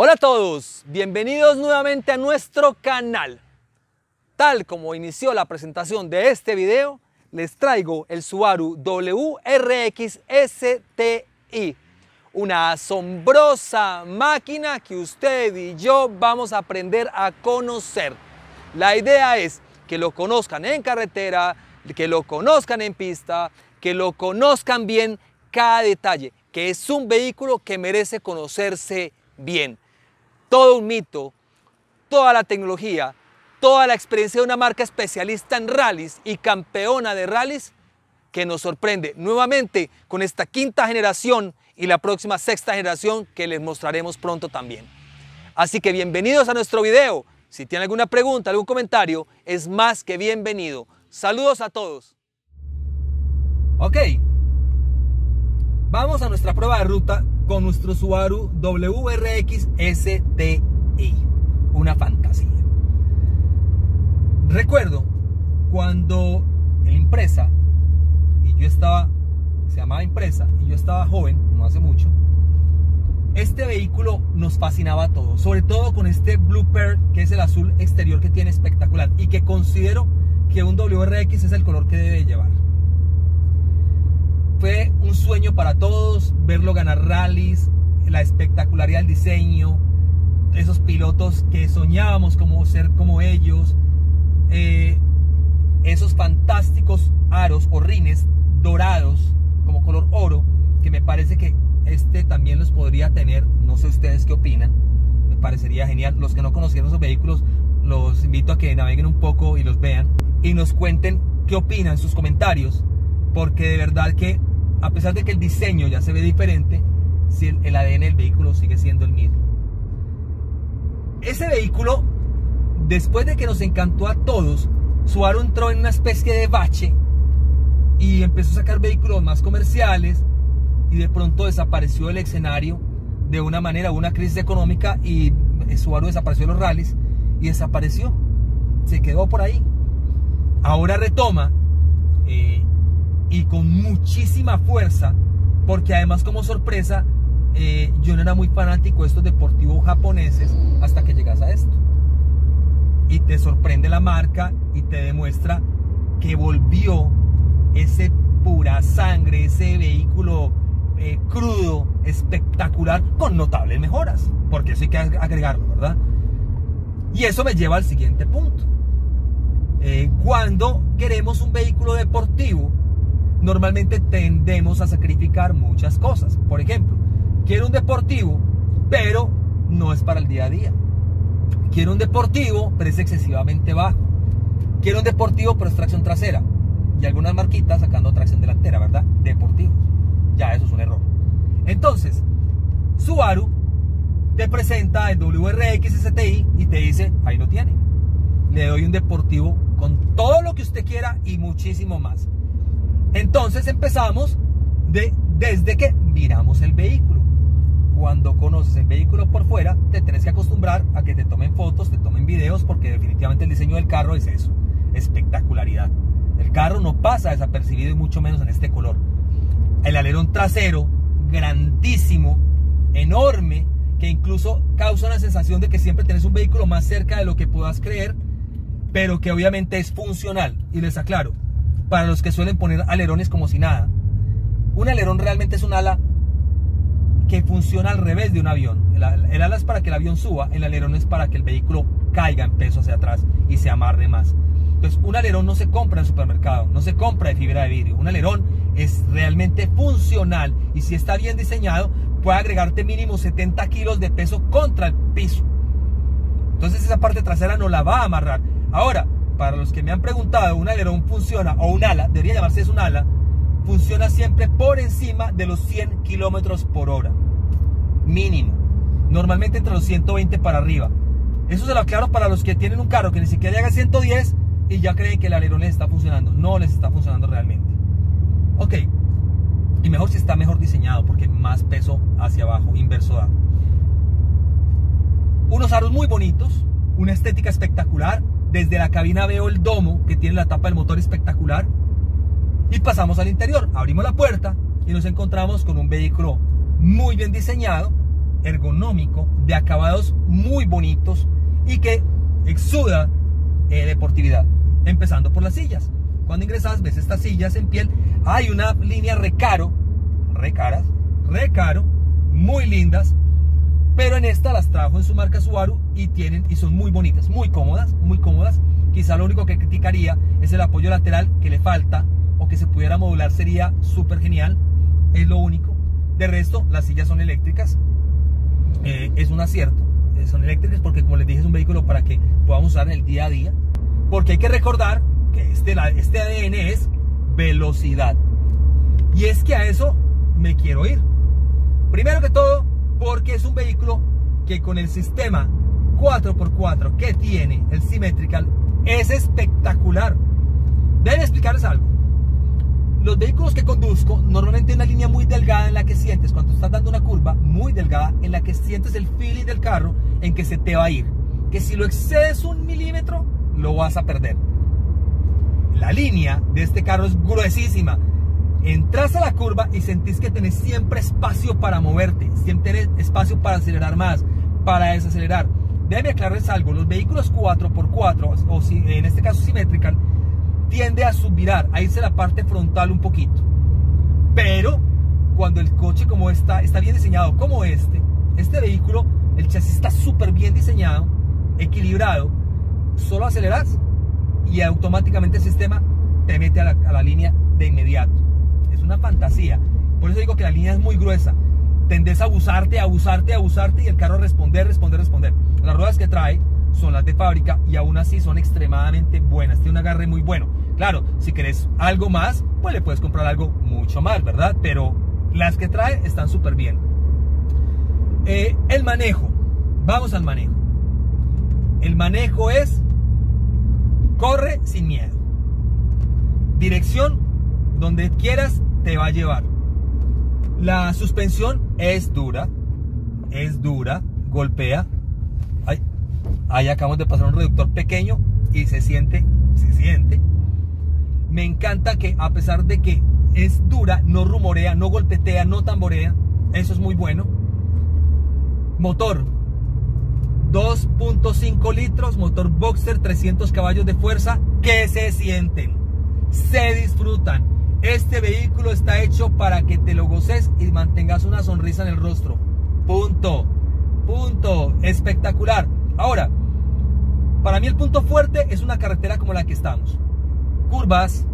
Hola a todos, bienvenidos nuevamente a nuestro canal. Tal como inició la presentación de este video, les traigo el Subaru WRX STI, una asombrosa máquina que usted y yo vamos a aprender a conocer. La idea es que lo conozcan en carretera, que lo conozcan en pista, que lo conozcan bien cada detalle, que es un vehículo que merece conocerse bien todo un mito, toda la tecnología, toda la experiencia de una marca especialista en rallies y campeona de rallies que nos sorprende nuevamente con esta quinta generación y la próxima sexta generación que les mostraremos pronto también. Así que bienvenidos a nuestro video. Si tienen alguna pregunta, algún comentario, es más que bienvenido. Saludos a todos. Ok, vamos a nuestra prueba de ruta con nuestro Subaru WRX STI. Una fantasía. Recuerdo cuando en Impresa, y yo estaba, se llamaba Impresa, y yo estaba joven, no hace mucho, este vehículo nos fascinaba a todos, sobre todo con este Blue Pearl, que es el azul exterior que tiene espectacular y que considero que un WRX es el color que debe llevar. Fue un sueño para todos verlo ganar rallies, la espectacularidad del diseño, esos pilotos que soñábamos como ser como ellos, eh, esos fantásticos aros o rines dorados como color oro, que me parece que este también los podría tener, no sé ustedes qué opinan, me parecería genial. Los que no conocieron esos vehículos, los invito a que naveguen un poco y los vean y nos cuenten qué opinan, sus comentarios, porque de verdad que a pesar de que el diseño ya se ve diferente, el, ADN del vehículo sigue siendo el mismo. Ese vehículo, después de que nos encantó a todos, Subaru entró en una especie de bache y empezó a sacar vehículos más comerciales y de pronto desapareció del escenario de una manera, una crisis económica y Subaru desapareció de los rallies y desapareció. Se quedó por ahí. Ahora retoma eh, y con muchísima fuerza, porque además como sorpresa, eh, yo no era muy fanático de estos deportivos japoneses hasta que llegas a esto. Y te sorprende la marca y te demuestra que volvió ese pura sangre, ese vehículo eh, crudo, espectacular, con notables mejoras, porque eso hay que agregarlo, ¿verdad? Y eso me lleva al siguiente punto. Eh, cuando queremos un vehículo deportivo, normalmente tendemos a sacrificar muchas cosas. Por ejemplo, quiero un deportivo, pero no es para el día a día. Quiero un deportivo, pero es excesivamente bajo. Quiero un deportivo, pero es tracción trasera. Y algunas marquitas sacando tracción delantera, ¿verdad? Deportivos. Ya eso es un error. Entonces, Subaru te presenta el WRX STI y te dice, ahí lo tiene. Le doy un deportivo con todo lo que usted quiera y muchísimo más. Entonces empezamos de, desde que miramos el vehículo. Cuando conoces el vehículo por fuera, te tienes que acostumbrar a que te tomen fotos, te tomen videos, porque definitivamente el diseño del carro es eso, espectacularidad. El carro no pasa desapercibido y mucho menos en este color. El alerón trasero, grandísimo, enorme, que incluso causa una sensación de que siempre tienes un vehículo más cerca de lo que puedas creer, pero que obviamente es funcional. Y les aclaro, para los que suelen poner alerones como si nada. Un alerón realmente es un ala que funciona al revés de un avión. El, ala es para que el avión suba, el alerón es para que el vehículo caiga en peso hacia atrás y se amarre más. Entonces, un alerón no se compra en supermercado, no se compra de fibra de vidrio. Un alerón es realmente funcional y si está bien diseñado, puede agregarte mínimo 70 kilos de peso contra el piso. Entonces, esa parte trasera no la va a amarrar. Ahora, para los que me han preguntado, un alerón funciona, o un ala, debería llamarse un ala, funciona siempre por encima de los 100 kilómetros por hora. Mínimo. Normalmente entre los 120 para arriba. Eso se lo aclaro para los que tienen un carro que ni siquiera llega a 110 y ya creen que el alerón les está funcionando. No les está funcionando realmente. Ok. Y mejor si está mejor diseñado porque más peso hacia abajo, inverso da. Unos aros muy bonitos, una estética espectacular, desde la cabina veo el domo que tiene la tapa del motor espectacular. Y pasamos al interior. Abrimos la puerta y nos encontramos con un vehículo muy bien diseñado, ergonómico, de acabados muy bonitos y que exuda eh, deportividad. Empezando por las sillas. Cuando ingresas ves estas sillas en piel. Hay una línea recaro, recaras, recaro, muy lindas. Pero en esta las trajo en su marca Subaru y tienen y son muy bonitas, muy cómodas, muy cómodas. Quizá lo único que criticaría es el apoyo lateral que le falta o que se pudiera modular sería súper genial. Es lo único. De resto, las sillas son eléctricas. Eh, es un acierto. Eh, son eléctricas porque, como les dije, es un vehículo para que podamos usar en el día a día. Porque hay que recordar que este, este ADN es velocidad. Y es que a eso me quiero ir. Primero que todo, porque es un vehículo que con el sistema 4x4 que tiene el Symmetrical es espectacular. Deben explicarles algo. Los vehículos que conduzco normalmente una línea muy delgada en la que sientes cuando estás dando una curva muy delgada en la que sientes el feeling del carro en que se te va a ir. Que si lo excedes un milímetro lo vas a perder. La línea de este carro es gruesísima. Entras a la curva y sentís que tenés siempre espacio para moverte, siempre tenés espacio para acelerar más, para desacelerar. Déjame aclararles algo, los vehículos 4x4, o si, en este caso simétrica, tiende a subvirar, a irse la parte frontal un poquito. Pero cuando el coche como está, está bien diseñado como este, este vehículo, el chasis está súper bien diseñado, equilibrado, solo aceleras y automáticamente el sistema te mete a la, línea de inmediato. Es una fantasía. Por eso digo que la línea es muy gruesa. Tendés a abusarte, abusarte, abusarte y el carro responder, responder, responder. Las ruedas que trae son las de fábrica y aún así son extremadamente buenas. Tiene un agarre muy bueno. Claro, si querés algo más, pues le puedes comprar algo mucho más, ¿verdad? Pero las que trae están súper bien. Eh, el manejo. Vamos al manejo. El manejo es corre sin miedo. Dirección donde quieras te va a llevar. La suspensión es dura, es dura, golpea. ahí acabamos de pasar un reductor pequeño y se siente, se siente. Me encanta que a pesar de que es dura, no rumorea, no golpetea, no tamborea. Eso es muy bueno. Motor. 2.5 litros, motor boxer, 300 caballos de fuerza, que se sienten, se disfrutan. Este vehículo está hecho para que te lo goces y mantengas una sonrisa en el rostro. Punto. Punto. Espectacular. Ahora, para mí el punto fuerte es una carretera como la que estamos curvas,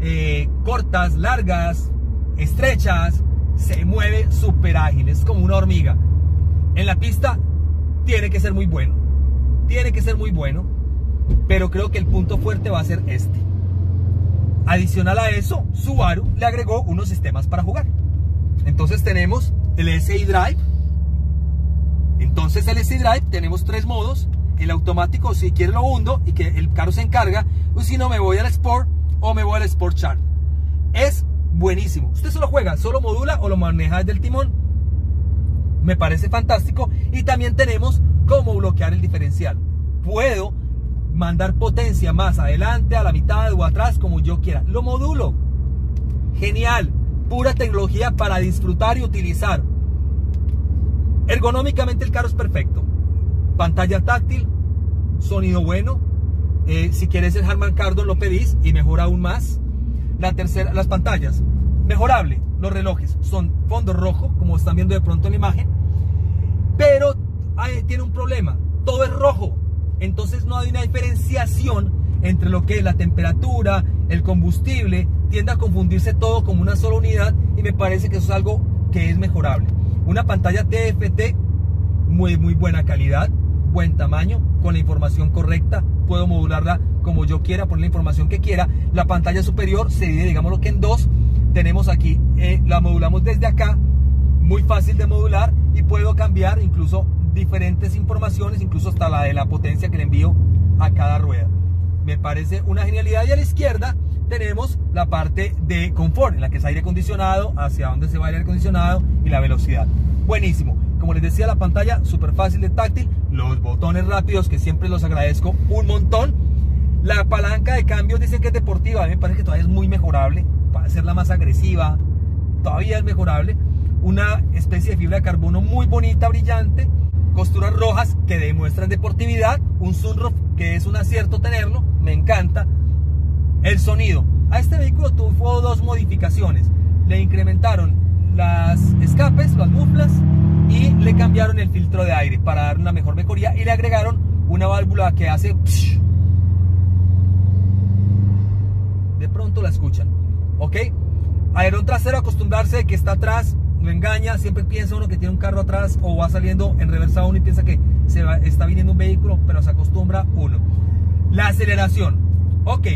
eh, cortas, largas, estrechas, se mueve súper ágil, es como una hormiga. En la pista tiene que ser muy bueno, tiene que ser muy bueno, pero creo que el punto fuerte va a ser este. Adicional a eso, Subaru le agregó unos sistemas para jugar. Entonces tenemos el SI Drive. Entonces el SI Drive tenemos tres modos el automático si quiere lo hundo y que el carro se encarga, o si no me voy al Sport o me voy al Sport Chart. Es buenísimo. Usted solo juega, solo modula o lo maneja desde el timón. Me parece fantástico. Y también tenemos cómo bloquear el diferencial. Puedo mandar potencia más adelante, a la mitad o atrás, como yo quiera. Lo modulo. Genial. Pura tecnología para disfrutar y utilizar. Ergonómicamente el carro es perfecto. Pantalla táctil, sonido bueno. Eh, si quieres el Harman Kardon lo pedís y mejora aún más. La tercera, las pantallas, mejorable. Los relojes son fondo rojo, como están viendo de pronto en la imagen. Pero tiene un problema, todo es rojo. Entonces no hay una diferenciación entre lo que es la temperatura, el combustible, tiende a confundirse todo como una sola unidad y me parece que eso es algo que es mejorable. Una pantalla TFT muy muy buena calidad, buen tamaño, con la información correcta, puedo modularla como yo quiera, poner la información que quiera. La pantalla superior se divide, digámoslo que en dos. Tenemos aquí, eh, la modulamos desde acá, muy fácil de modular y puedo cambiar incluso diferentes informaciones, incluso hasta la de la potencia que le envío a cada rueda. Me parece una genialidad y a la izquierda tenemos la parte de confort, en la que es aire acondicionado, hacia dónde se va el aire acondicionado y la velocidad. Buenísimo. Como les decía, la pantalla súper fácil de táctil, los botones rápidos que siempre los agradezco un montón. La palanca de cambios dicen que es deportiva, a mí me parece que todavía es muy mejorable, para hacerla más agresiva, todavía es mejorable. una especie de fibra de carbono muy bonita, brillante, costuras rojas que demuestran deportividad, un sunroof que es un acierto tenerlo, me encanta. El sonido. A este vehículo tuvo dos modificaciones. Le incrementaron las escapes, las muflas y le cambiaron el filtro de aire para dar una mejor mejoría y le agregaron una válvula que hace de pronto la escuchan ok alerón trasero acostumbrarse de que está atrás lo engaña siempre piensa uno que tiene un carro atrás o va saliendo en reversa uno y piensa que se está viniendo un vehículo pero se acostumbra uno la aceleración ok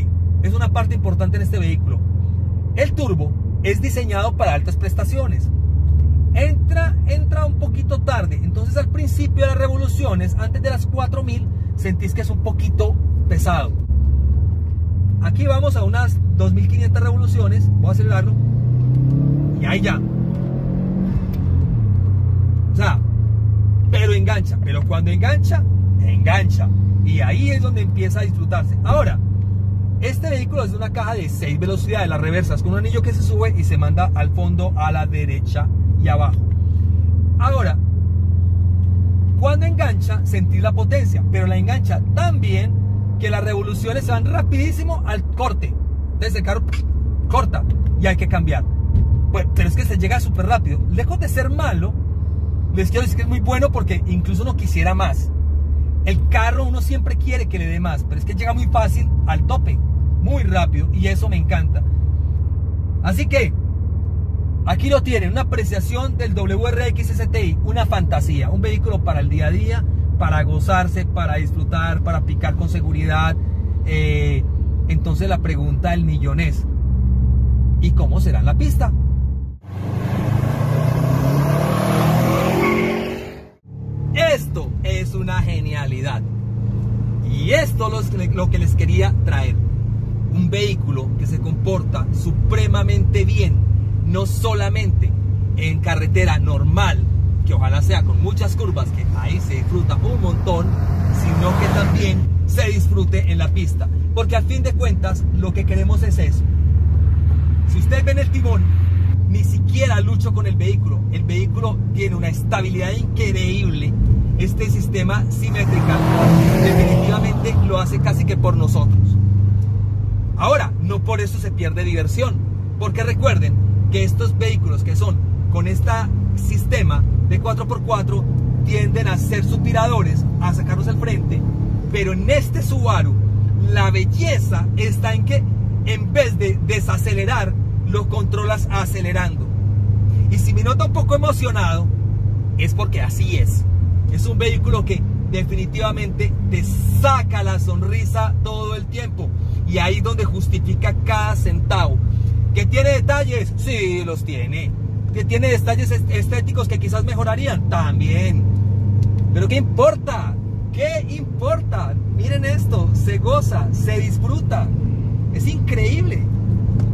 es una parte importante en este vehículo el turbo es diseñado para altas prestaciones entra, entra un poquito tarde. Entonces al principio de las revoluciones, antes de las 4000, sentís que es un poquito pesado. Aquí vamos a unas 2500 revoluciones. Voy a acelerarlo. Y ahí ya. Pero cuando engancha, engancha. Y ahí es donde empieza a disfrutarse. Ahora, este vehículo es una caja de 6 velocidades, las reversas, con un anillo que se sube y se manda al fondo a la derecha y abajo. Ahora, cuando engancha, sentir la potencia, pero la engancha tan bien que las revoluciones se van rapidísimo al corte. Entonces el carro corta y hay que cambiar. Pues, pero es que se llega súper rápido. Lejos de ser malo, les quiero decir que es muy bueno porque incluso uno quisiera más. El carro uno siempre quiere que le dé más, pero es que llega muy fácil al tope, muy rápido y eso me encanta. Así que Aquí lo tienen, una apreciación del WRX STI, una fantasía, un vehículo para el día a día, para gozarse, para disfrutar, para picar con seguridad. Eh, entonces la pregunta del millón es, ¿y cómo será la pista? Una genialidad. Y esto es lo que les quería traer. Un vehículo que se comporta supremamente bien no solamente en carretera normal, que ojalá sea con muchas curvas, que ahí se disfruta un montón, sino que también se disfrute en la pista. Porque al fin de cuentas lo que queremos es eso. Si usted ve en el timón, ni siquiera lucho con el vehículo. El vehículo tiene una estabilidad increíble. Este sistema simétrica definitivamente lo hace casi que por nosotros. Ahora, no por eso se pierde diversión. Porque recuerden, que estos vehículos que son con este sistema de 4x4 tienden a ser suspiradores, a sacarnos al frente, pero en este Subaru la belleza está en que en vez de desacelerar, lo controlas acelerando. Y si me nota un poco emocionado, es porque así es. Es un vehículo que definitivamente te saca la sonrisa todo el tiempo. Y ahí donde justifica cada centavo. ¿Que tiene detalles? Sí, los tiene. ¿Que tiene detalles estéticos que quizás mejorarían? También. Pero ¿qué importa? ¿Qué importa? Miren esto, se goza, se disfruta. Es increíble.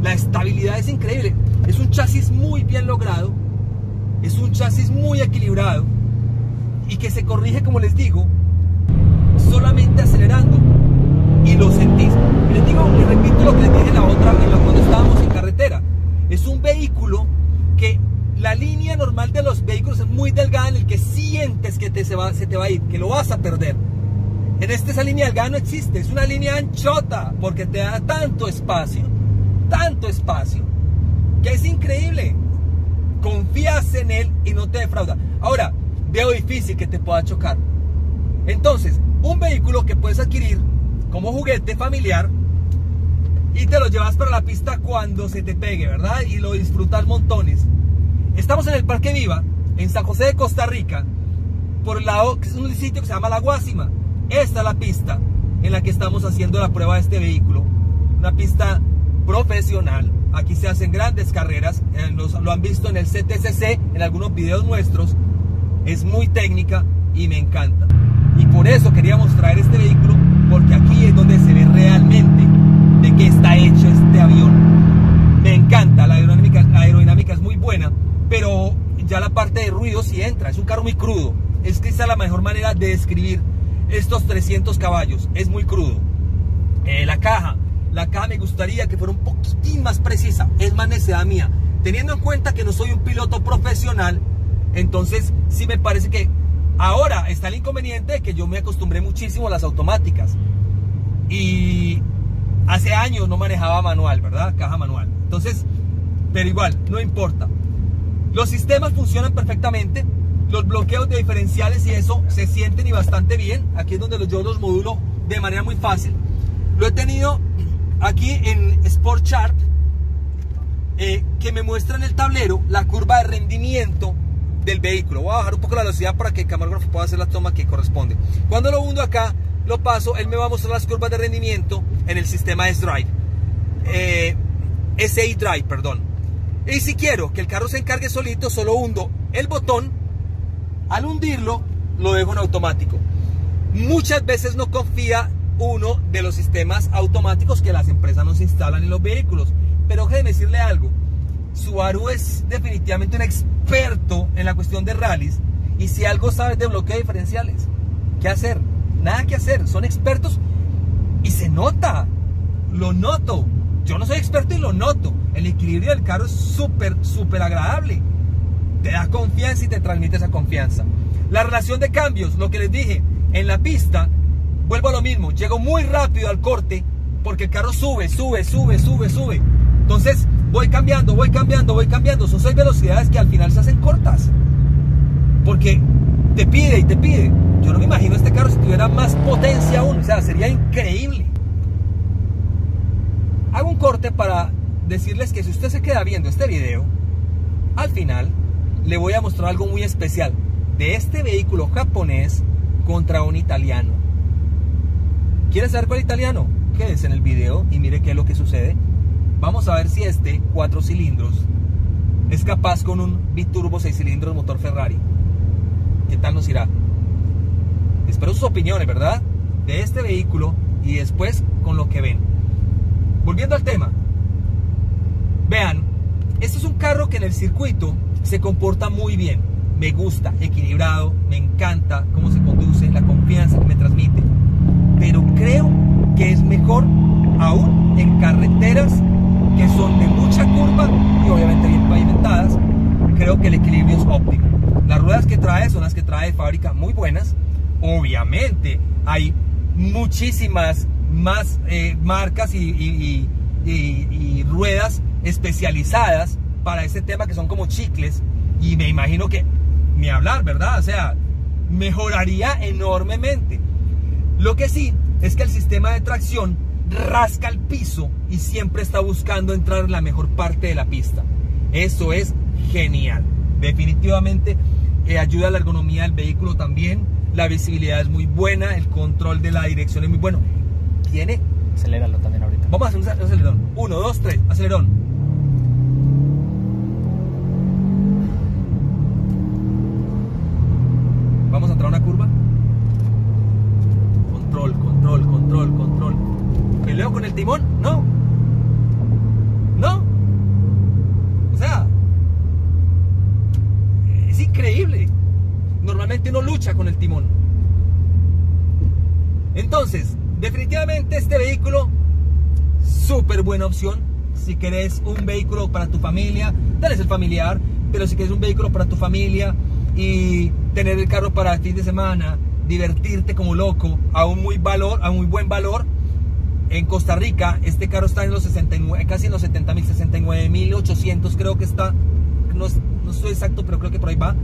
La estabilidad es increíble. Es un chasis muy bien logrado. Es un chasis muy equilibrado. Y que se corrige, como les digo, solamente acelerando. Y lo sentís. Les digo, les repito lo que les dije la otra, cuando estábamos en es un vehículo que la línea normal de los vehículos es muy delgada en el que sientes que te se, va, se te va a ir, que lo vas a perder. En este esa línea delgada no existe, es una línea anchota porque te da tanto espacio, tanto espacio, que es increíble. Confías en él y no te defrauda. Ahora, veo difícil que te pueda chocar. Entonces, un vehículo que puedes adquirir como juguete familiar y te lo llevas para la pista cuando se te pegue, ¿verdad? Y lo disfrutas montones. Estamos en el Parque Viva, en San José de Costa Rica, por el lado, que es un sitio que se llama La Guásima. Esta es la pista en la que estamos haciendo la prueba de este vehículo. Una pista profesional. Aquí se hacen grandes carreras. Eh, lo han visto en el CTCC, en algunos videos nuestros. Es muy técnica y me encanta. Y por eso queríamos traer este vehículo, porque aquí es donde se ve realmente de qué está hecho este avión. Me encanta, la aerodinámica, aerodinámica es muy buena, pero ya la parte de ruido sí entra, es un carro muy crudo. Es es la mejor manera de describir estos 300 caballos, es muy crudo. Eh, la caja, la caja me gustaría que fuera un poquitín más precisa, es más necesidad mía. teniendo en cuenta que no soy un piloto profesional, entonces sí me parece que ahora está el inconveniente de que yo me acostumbré muchísimo a las automáticas. Y hace años no manejaba manual, ¿verdad? Caja manual. Entonces, pero igual, no importa. Los sistemas funcionan perfectamente. Los bloqueos de diferenciales y eso se sienten y bastante bien. Aquí es donde yo los modulo de manera muy fácil. Lo he tenido aquí en Sport Chart eh, que me muestra en el tablero la curva de rendimiento del vehículo. Voy a bajar un poco la velocidad para que el camarógrafo pueda hacer la toma que corresponde. Cuando lo hundo acá, lo paso, él me va a mostrar las curvas de rendimiento en el sistema S-Drive. Eh, SI Drive, perdón. Y si quiero que el carro se encargue solito, solo hundo el botón. Al hundirlo, lo dejo en automático. Muchas veces no confía uno de los sistemas automáticos que las empresas nos instalan en los vehículos. Pero déjeme decirle algo. Subaru es definitivamente un experto en la cuestión de rallies. Y si algo sabe de bloqueo diferenciales, ¿qué hacer? Nada que hacer. Son expertos y se nota. Lo noto. Yo no soy experto y lo noto. El equilibrio del carro es súper, súper agradable. Te da confianza y te transmite esa confianza. La relación de cambios, lo que les dije, en la pista, vuelvo a lo mismo. Llego muy rápido al corte porque el carro sube, sube, sube, sube, sube. Entonces voy cambiando, voy cambiando, voy cambiando. Son seis velocidades que al final se hacen cortas. Porque te pide y te pide. Yo no me imagino este carro si tuviera más potencia aún. O sea, sería increíble. Hago un corte para decirles que si usted se queda viendo este video, al final le voy a mostrar algo muy especial de este vehículo japonés contra un italiano. ¿Quieres saber cuál italiano? Quédese en el video y mire qué es lo que sucede. Vamos a ver si este cuatro cilindros es capaz con un biturbo 6 cilindros motor Ferrari. ¿Qué tal nos irá? Espero sus opiniones, ¿verdad? De este vehículo y después con lo que ven. Volviendo al tema. Vean, este es un carro que en el circuito se comporta muy bien. Me gusta, equilibrado, me encanta cómo se conduce, la confianza que me transmite. Pero creo que es mejor aún en carreteras que son de mucha curva y obviamente bien pavimentadas. Creo que el equilibrio es óptimo. Las ruedas que trae son las que trae de fábrica muy buenas. Obviamente hay muchísimas más eh, marcas y, ruedas especializadas para ese tema que son como chicles. Y me imagino que, ni hablar, ¿verdad? O sea, mejoraría enormemente. Lo que sí es que el sistema de tracción rasca el piso y siempre está buscando entrar en la mejor parte de la pista. Eso es genial. Definitivamente eh, ayuda a la ergonomía del vehículo también. La visibilidad es muy buena, el control de la dirección es muy bueno. Tiene... Aceléralo también ahorita. Vamos a hacer un acelerón. Uno, dos, tres, acelerón. Vamos a entrar a una curva. Control, control, control, control. ¿Peleo con el timón? No. No. O sea, es increíble. Normalmente uno lucha con el timón. Entonces, definitivamente este vehículo, súper buena opción. Si querés un vehículo para tu familia, tal es el familiar, pero si quieres un vehículo para tu familia y tener el carro para el fin de semana, divertirte como loco, a un muy valor, a un muy buen valor. En Costa Rica, este carro está en los 69, casi en los 70 mil, 69 mil 800 creo que está, no, no estoy exacto, pero creo que por ahí va.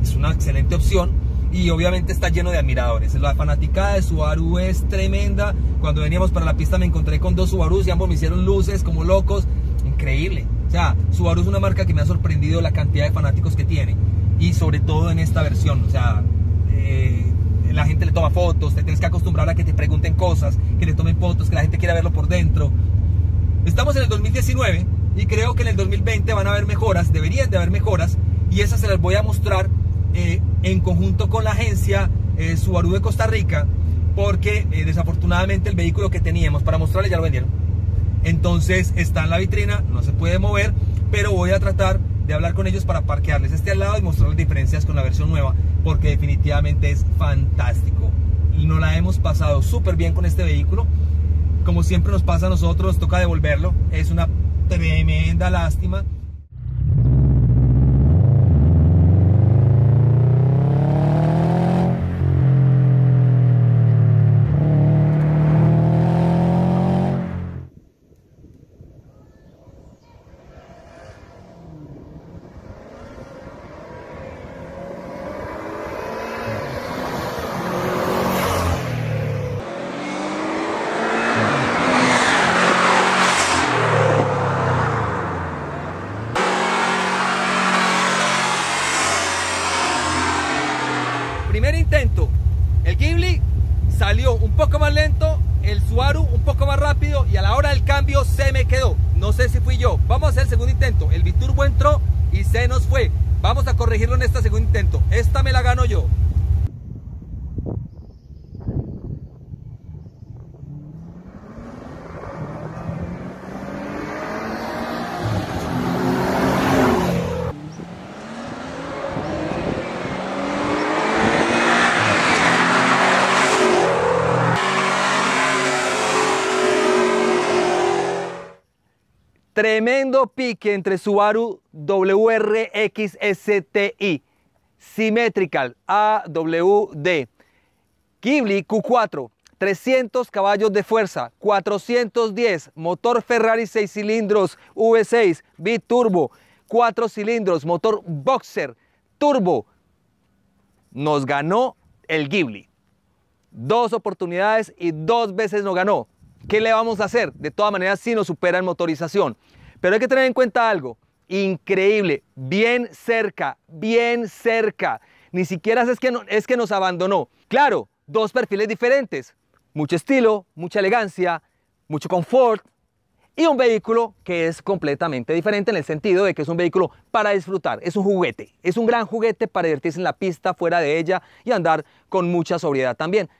Es una excelente opción y obviamente está lleno de admiradores. La fanaticada de Subaru es tremenda. Cuando veníamos para la pista me encontré con dos Subarus y ambos me hicieron luces como locos. Increíble. O sea, Subaru es una marca que me ha sorprendido la cantidad de fanáticos que tiene. Y sobre todo en esta versión. O sea, eh, la gente le toma fotos, te tienes que acostumbrar a que te pregunten cosas, que le tomen fotos, que la gente quiera verlo por dentro. Estamos en el 2019 y creo que en el 2020 van a haber mejoras, deberían de haber mejoras y esas se las voy a mostrar eh, en conjunto con la agencia eh, Subaru de Costa Rica porque eh, desafortunadamente el vehículo que teníamos para mostrarles ya lo vendieron. Entonces está en la vitrina, no se puede mover, pero voy a tratar hablar con ellos para parquearles este al lado y mostrarles diferencias con la versión nueva, porque definitivamente es fantástico. Nos la hemos pasado súper bien con este vehículo. Como siempre nos pasa a nosotros, toca devolverlo. Es una tremenda lástima. Y a la hora del cambio se me quedó. No sé si fui yo. Vamos a hacer el segundo intento. El Biturbo entró y se nos fue. Vamos a corregirlo en este segundo intento. Esta me la gano yo. Tremendo pique entre Subaru WRX STI, Symmetrical AWD, Ghibli Q4, 300 caballos de fuerza, 410, motor Ferrari 6 cilindros V6, biturbo, 4 cilindros, motor Boxer, turbo. Nos ganó el Ghibli. Dos oportunidades y dos veces nos ganó. ¿Qué le vamos a hacer? De todas maneras, sí nos supera en motorización. Pero hay que tener en cuenta algo. Increíble, bien cerca, bien cerca. Ni siquiera es que, es que nos abandonó. Claro, dos perfiles diferentes. Mucho estilo, mucha elegancia, mucho confort y un vehículo que es completamente diferente en el sentido de que es un vehículo para disfrutar, es un juguete, es un gran juguete para divertirse en la pista, fuera de ella y andar con mucha sobriedad también.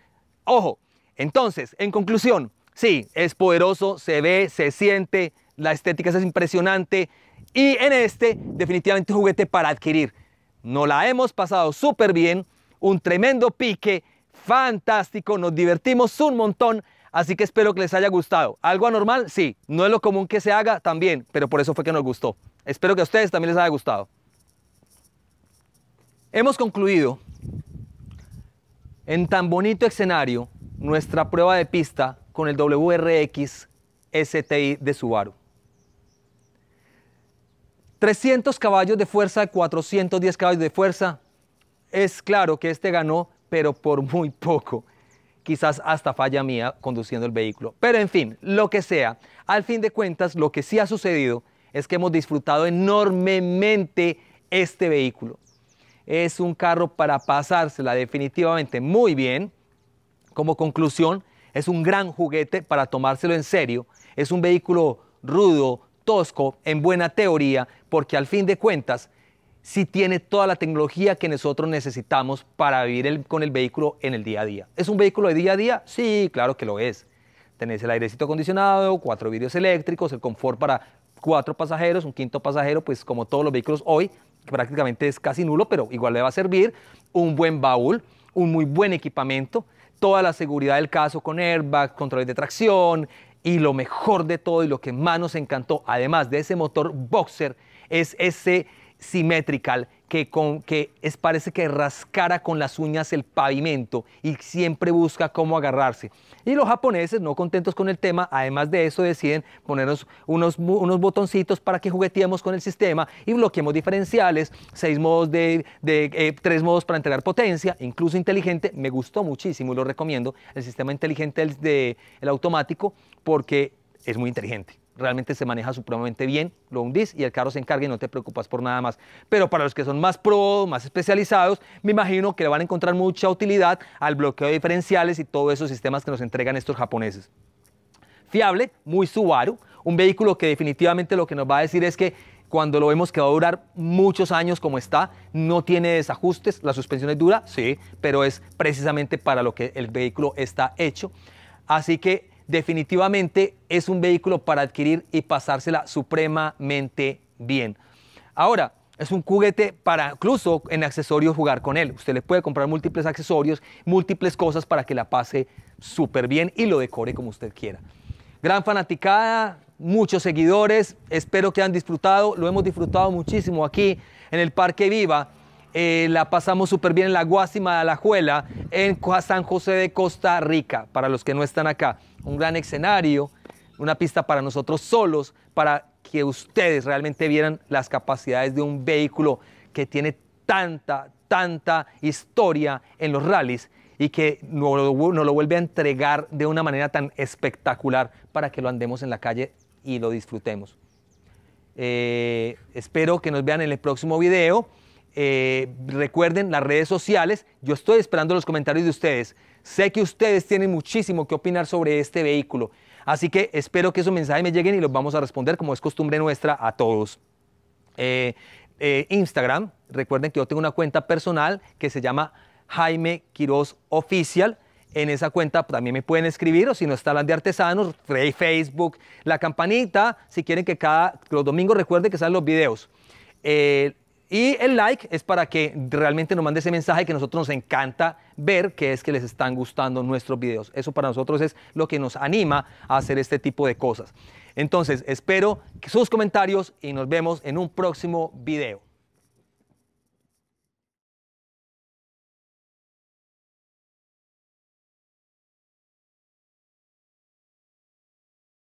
Ojo, entonces, en conclusión, Sí, es poderoso, se ve, se siente, la estética es impresionante y en este definitivamente un juguete para adquirir. Nos la hemos pasado súper bien, un tremendo pique, fantástico, nos divertimos un montón, así que espero que les haya gustado. ¿Algo anormal? Sí, no es lo común que se haga también, pero por eso fue que nos gustó. Espero que a ustedes también les haya gustado. Hemos concluido en tan bonito escenario nuestra prueba de pista con el WRX STI de Subaru. 300 caballos de fuerza, 410 caballos de fuerza. Es claro que este ganó, pero por muy poco. Quizás hasta falla mía conduciendo el vehículo. Pero en fin, lo que sea, al fin de cuentas, lo que sí ha sucedido es que hemos disfrutado enormemente este vehículo. Es un carro para pasársela definitivamente muy bien. Como conclusión, es un gran juguete para tomárselo en serio. Es un vehículo rudo, tosco, en buena teoría, porque al fin de cuentas sí tiene toda la tecnología que nosotros necesitamos para vivir con el vehículo en el día a día. ¿Es un vehículo de día a día? Sí, claro que lo es. Tenés el airecito acondicionado, cuatro vidrios eléctricos, el confort para cuatro pasajeros, un quinto pasajero, pues como todos los vehículos hoy, que prácticamente es casi nulo, pero igual le va a servir, un buen baúl, un muy buen equipamiento, toda la seguridad del caso con airbag, controles de tracción y lo mejor de todo y lo que más nos encantó, además de ese motor boxer, es ese symmetrical que, con, que es, parece que rascara con las uñas el pavimento y siempre busca cómo agarrarse. Y los japoneses, no contentos con el tema, además de eso deciden ponernos unos, unos botoncitos para que jugueteemos con el sistema y bloqueemos diferenciales, seis modos de, de eh, tres modos para entregar potencia, incluso inteligente. Me gustó muchísimo y lo recomiendo, el sistema inteligente del de, automático, porque es muy inteligente realmente se maneja supremamente bien, lo hundís y el carro se encarga y no te preocupas por nada más. Pero para los que son más pro, más especializados, me imagino que le van a encontrar mucha utilidad al bloqueo de diferenciales y todos esos sistemas que nos entregan estos japoneses. Fiable, muy Subaru, un vehículo que definitivamente lo que nos va a decir es que cuando lo vemos que va a durar muchos años como está, no tiene desajustes, la suspensión es dura, sí, pero es precisamente para lo que el vehículo está hecho. Así que definitivamente es un vehículo para adquirir y pasársela supremamente bien. Ahora, es un juguete para incluso en accesorios jugar con él. Usted le puede comprar múltiples accesorios, múltiples cosas para que la pase súper bien y lo decore como usted quiera. Gran fanaticada, muchos seguidores, espero que han disfrutado, lo hemos disfrutado muchísimo aquí en el Parque Viva. Eh, la pasamos súper bien en la Guásima de Alajuela, en San José de Costa Rica, para los que no están acá. Un gran escenario, una pista para nosotros solos, para que ustedes realmente vieran las capacidades de un vehículo que tiene tanta, tanta historia en los rallies y que nos lo, vuelve a entregar de una manera tan espectacular para que lo andemos en la calle y lo disfrutemos. Eh, espero que nos vean en el próximo video Eh, recuerden las redes sociales. Yo estoy esperando los comentarios de ustedes. Sé que ustedes tienen muchísimo que opinar sobre este vehículo. Así que espero que esos mensajes me lleguen y los vamos a responder como es costumbre nuestra a todos. Eh, eh, Instagram, recuerden que yo tengo una cuenta personal que se llama Jaime Quiroz Oficial. En esa cuenta también me pueden escribir o si no está la de artesanos, Facebook, la campanita, si quieren que cada los domingos recuerden que salen los videos. Y el like es para que realmente nos mande ese mensaje que nosotros nos encanta ver que es que les están gustando nuestros videos. Eso para nosotros es lo que nos anima a hacer este tipo de cosas. Entonces, espero sus comentarios y nos vemos en un próximo video.